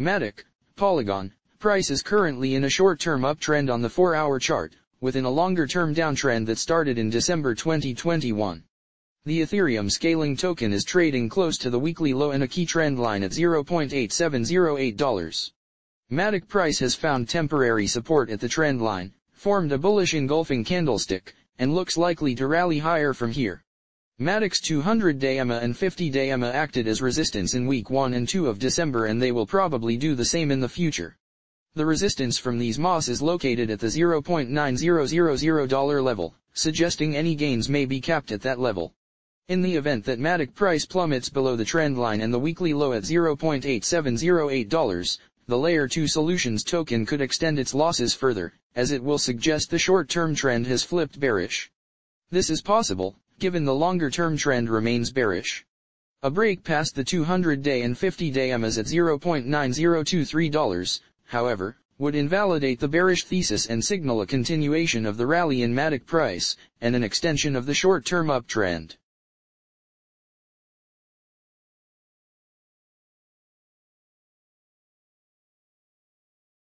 Matic, Polygon, price is currently in a short-term uptrend on the 4-hour chart, within a longer-term downtrend that started in December 2021. The Ethereum scaling token is trading close to the weekly low and a key trend line at $0.8708. Matic price has found temporary support at the trend line, formed a bullish engulfing candlestick, and looks likely to rally higher from here. Matic's 200-day EMA and 50-day EMA acted as resistance in week 1 and 2 of December and they will probably do the same in the future. The resistance from these MOS is located at the $0.9000 level, suggesting any gains may be capped at that level. In the event that Matic price plummets below the trend line and the weekly low at $0.8708, the Layer 2 Solutions token could extend its losses further, as it will suggest the short-term trend has flipped bearish. This is possible, given the longer-term trend remains bearish. A break past the 200-day and 50-day EMAs at $0.9023, however, would invalidate the bearish thesis and signal a continuation of the rally in Matic price, and an extension of the short-term uptrend.